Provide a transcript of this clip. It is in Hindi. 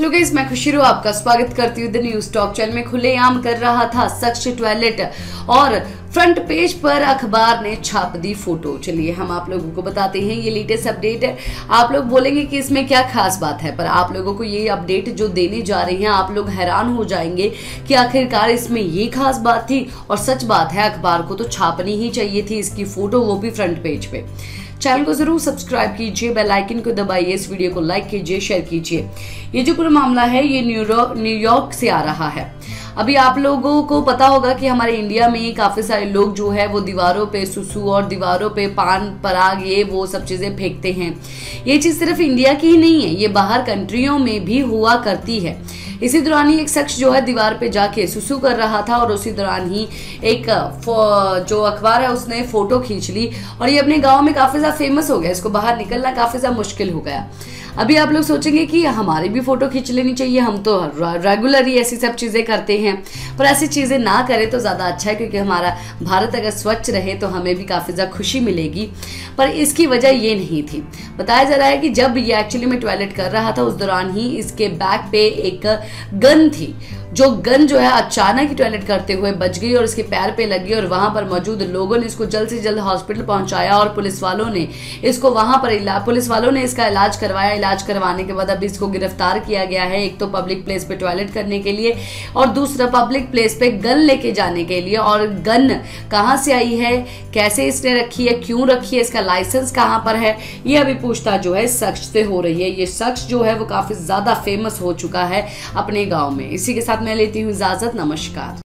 हेलो गाइस मैं खुशी रू आपका स्वागत करती हूँ द न्यूज़ टॉक चैनल में। खुलेआम कर रहा था सक्ष टॉयलेट। और फ्रंट पेज पर अखबार ने छाप दी फ़ोटो चलिए, हम आप लोगों को बताते हैं, ये लेटेस्ट अपडेट है। आप लोग बोलेंगे कि इसमें क्या खास बात है, पर आप लोगों को ये अपडेट जो देने जा रही हैं, आप लोग हैरान हो जाएँगे कि आखिरकार इसमें ये खास बात थी। और सच बात है, अखबार को तो छापनी ही चाहिए थी इसकी फ़ोटो वो भी फ्रंट पेज पे। चैनल को ज़रूर सब्सक्राइब कीजिए बेल आइकन को दबाइए, इस वीडियो को लाइक कीजिए शेयर कीजिए। ये जो पूरा मामला है, ये न्यूयॉर्क से आ रहा है। अभी आप लोगों को पता होगा कि हमारे इंडिया में काफ़ी सारे लोग जो है, वो दीवारों पे सुसु और दीवारों पे पान, पराग, ये वो सब चीज़ें फेंकते हैं। ये चीज़ सिर्फ़ इंडिया की ही नहीं है, ये बाहर कंट्रियों में भी हुआ करती है। इसी दौरान ही एक शख्स जो है दीवार पे जाके सुसु कर रहा था और उसी दौरान ही एक जो अखबार है उसने फ़ोटो खींच ली और ये अपने गाँव में काफ़ी ज़्यादा फ़ेमस हो गया। इसको बाहर निकलना काफ़ी ज़्यादा मुश्किल हो गया। अभी आप लोग सोचेंगे कि हमारी भी फ़ोटो खींच लेनी चाहिए। हम तो रेगुलर ही ऐसी सब चीज़ें करते हैं। पर ऐसी चीज़ें ना करें तो ज़्यादा अच्छा है, क्योंकि हमारा भारत अगर स्वच्छ रहे तो हमें भी काफ़ी ज़्यादा खुशी मिलेगी। पर इसकी वजह ये नहीं थी। बताया जा रहा है कि जब ये एक्चुअली में टॉयलेट कर रहा था, उस दौरान ही इसके बैक पे एक गन थी। जो गन जो है अचानक ही टॉयलेट करते हुए बच गई और इसके पैर पे लगी और वहाँ पर मौजूद लोगों ने इसको जल्द से जल्द हॉस्पिटल पहुँचाया और पुलिस वालों ने इसको वहाँ पर इला... पुलिस वालों ने इसका इलाज करवाया। इलाज करवाने के बाद अब इसको गिरफ़्तार किया गया है, एक तो पब्लिक प्लेस पे टॉयलेट करने के लिए और दूसरा पब्लिक प्लेस पे गन लेके जाने के लिए। और गन कहाँ से आई है? कैसे इसने रखी है? क्यों रखी है? इसका लाइसेंस कहाँ पर है? ये अभी पूछताछ जो है शख्स से हो रही है। ये शख्स जो है वो काफ़ी ज़्यादा फ़ेमस हो चुका है। अपने गाँव में। इसी के साथ मैं लेती हूँ इजाज़त नमस्कार।